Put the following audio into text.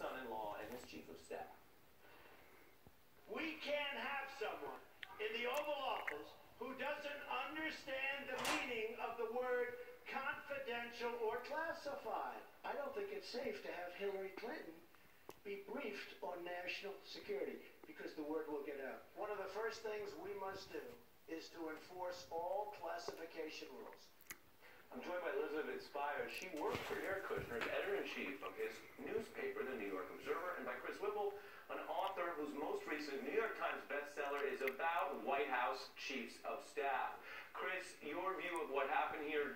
son-in-law and his chief of staff. We can't have someone in the Oval Office who doesn't understand the meaning of the word confidential or classified. I don't think it's safe to have Hillary Clinton be briefed on national security because the word will get out. One of the first things we must do is to enforce all classification rules. I'm joined by Elizabeth Spiers. She worked for Jared Kushner as editor-in-chief of his the New York Observer, and by Chris Whipple, an author whose most recent New York Times bestseller is about White House chiefs of staff. Chris, your view of what happened here,